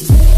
Yes!